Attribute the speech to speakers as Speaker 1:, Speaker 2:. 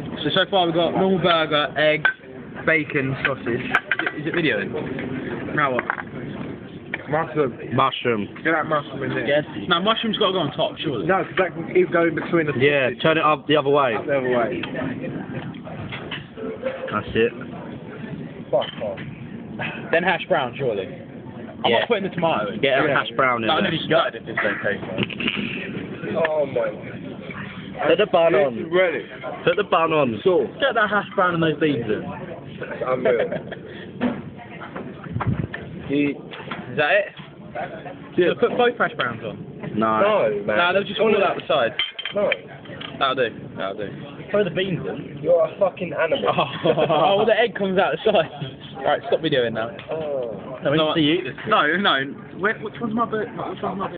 Speaker 1: So so far we've got normal burger, egg, bacon, sausage. Is it, is it videoing? Now what?
Speaker 2: Mushroom.
Speaker 3: Mushroom.
Speaker 2: Get that mushroom in there.
Speaker 1: No, mushroom's got to go on top, surely.
Speaker 2: No, because that can keep going between the
Speaker 3: Yeah, turn it up the other way.
Speaker 2: the other way.
Speaker 3: That's it.
Speaker 2: Fuck off.
Speaker 1: Then hash brown, surely. I'm
Speaker 3: Yeah.
Speaker 1: not putting the tomato in.
Speaker 3: Get a
Speaker 2: Yeah.
Speaker 3: hash brown in
Speaker 1: No, I'm
Speaker 3: there.
Speaker 1: nearly gutted if this don't taste
Speaker 2: Oh my.
Speaker 3: Put the bun on.
Speaker 2: ready.
Speaker 3: Put the bun on.
Speaker 2: Sauce.
Speaker 1: Get that hash brown and those beans in.
Speaker 2: Unreal. You-
Speaker 1: Is that it?
Speaker 2: Yeah.
Speaker 1: So put both hash browns on.
Speaker 3: No.
Speaker 2: No, man.
Speaker 1: No, they'll just fall out the side.
Speaker 2: No.
Speaker 1: That'll do. That'll do. Throw the beans in.
Speaker 2: You're a fucking animal.
Speaker 1: oh, well, the egg comes out the side. Right, stop videoing now.
Speaker 2: Oh.
Speaker 1: No, no, no, no. Where, which one's my bird? Which one's my